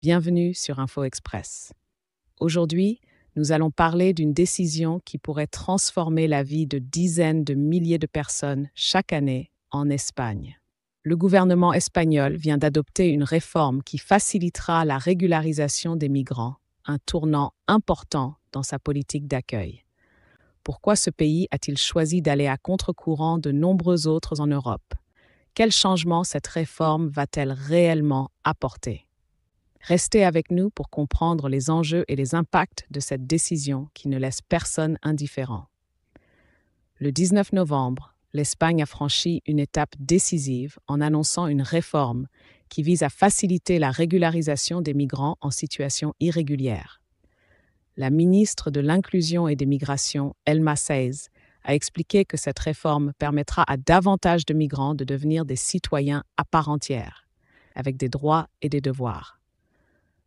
Bienvenue sur Info Express. Aujourd'hui, nous allons parler d'une décision qui pourrait transformer la vie de dizaines de milliers de personnes chaque année en Espagne. Le gouvernement espagnol vient d'adopter une réforme qui facilitera la régularisation des migrants, un tournant important dans sa politique d'accueil. Pourquoi ce pays a-t-il choisi d'aller à contre-courant de nombreux autres en Europe? Quel changement cette réforme va-t-elle réellement apporter? Restez avec nous pour comprendre les enjeux et les impacts de cette décision qui ne laisse personne indifférent. Le 19 novembre, l'Espagne a franchi une étape décisive en annonçant une réforme qui vise à faciliter la régularisation des migrants en situation irrégulière. La ministre de l'Inclusion et des Migrations, Elma Saiz, a expliqué que cette réforme permettra à davantage de migrants de devenir des citoyens à part entière, avec des droits et des devoirs.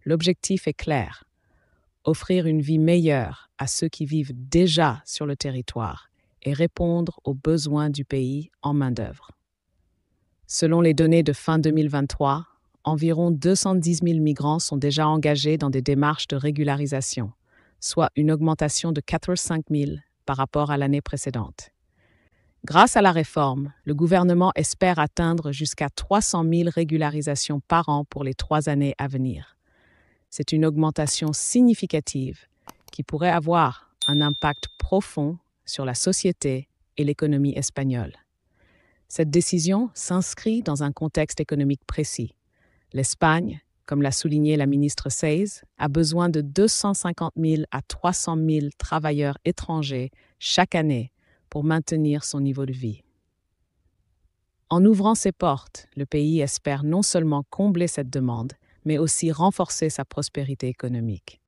L'objectif est clair offrir une vie meilleure à ceux qui vivent déjà sur le territoire et répondre aux besoins du pays en main-d'œuvre. Selon les données de fin 2023, environ 210 000 migrants sont déjà engagés dans des démarches de régularisation, soit une augmentation de 85 000 par rapport à l'année précédente. Grâce à la réforme, le gouvernement espère atteindre jusqu'à 300 000 régularisations par an pour les trois années à venir c'est une augmentation significative qui pourrait avoir un impact profond sur la société et l'économie espagnole. Cette décision s'inscrit dans un contexte économique précis. L'Espagne, comme l'a souligné la ministre Seiz, a besoin de 250 000 à 300 000 travailleurs étrangers chaque année pour maintenir son niveau de vie. En ouvrant ses portes, le pays espère non seulement combler cette demande, mais aussi renforcer sa prospérité économique.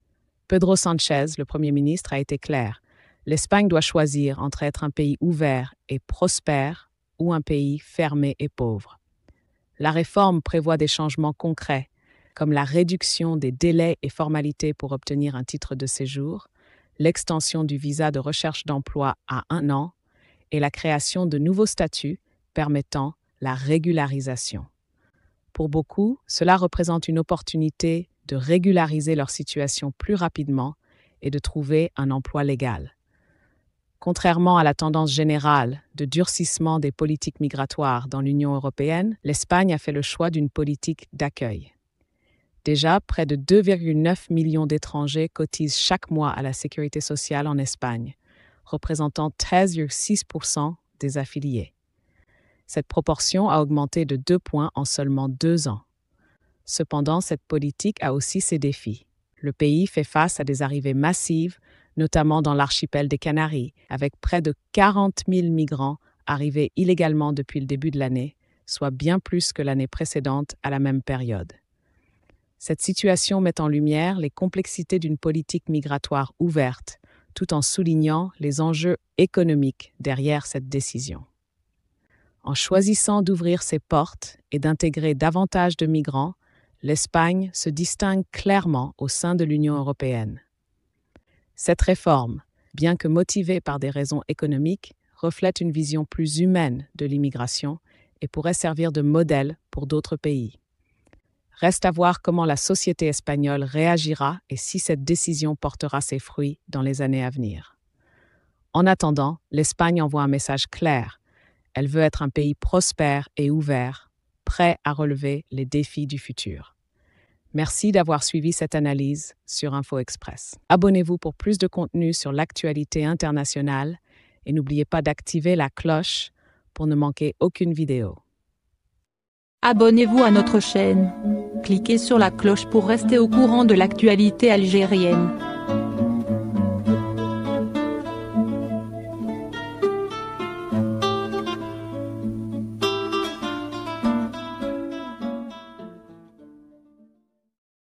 Pedro Sanchez, le Premier ministre, a été clair. L'Espagne doit choisir entre être un pays ouvert et prospère ou un pays fermé et pauvre. La réforme prévoit des changements concrets, comme la réduction des délais et formalités pour obtenir un titre de séjour, l'extension du visa de recherche d'emploi à un an et la création de nouveaux statuts permettant la régularisation. Pour beaucoup, cela représente une opportunité de régulariser leur situation plus rapidement et de trouver un emploi légal. Contrairement à la tendance générale de durcissement des politiques migratoires dans l'Union européenne, l'Espagne a fait le choix d'une politique d'accueil. Déjà, près de 2,9 millions d'étrangers cotisent chaque mois à la sécurité sociale en Espagne, représentant 13,6% des affiliés. Cette proportion a augmenté de deux points en seulement deux ans. Cependant, cette politique a aussi ses défis. Le pays fait face à des arrivées massives, notamment dans l'archipel des Canaries, avec près de 40 000 migrants arrivés illégalement depuis le début de l'année, soit bien plus que l'année précédente à la même période. Cette situation met en lumière les complexités d'une politique migratoire ouverte, tout en soulignant les enjeux économiques derrière cette décision. En choisissant d'ouvrir ses portes et d'intégrer davantage de migrants, l'Espagne se distingue clairement au sein de l'Union européenne. Cette réforme, bien que motivée par des raisons économiques, reflète une vision plus humaine de l'immigration et pourrait servir de modèle pour d'autres pays. Reste à voir comment la société espagnole réagira et si cette décision portera ses fruits dans les années à venir. En attendant, l'Espagne envoie un message clair elle veut être un pays prospère et ouvert, prêt à relever les défis du futur. Merci d'avoir suivi cette analyse sur Info Express. Abonnez-vous pour plus de contenu sur l'actualité internationale et n'oubliez pas d'activer la cloche pour ne manquer aucune vidéo. Abonnez-vous à notre chaîne. Cliquez sur la cloche pour rester au courant de l'actualité algérienne.